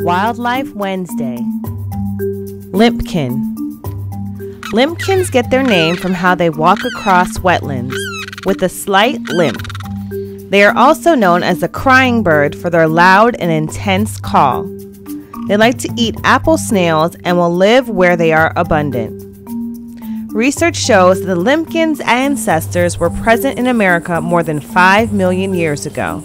Wildlife Wednesday. Limpkin. Limpkins get their name from how they walk across wetlands with a slight limp. They are also known as the crying bird for their loud and intense call. They like to eat apple snails and will live where they are abundant. Research shows that the Limpkins' ancestors were present in America more than 5 million years ago.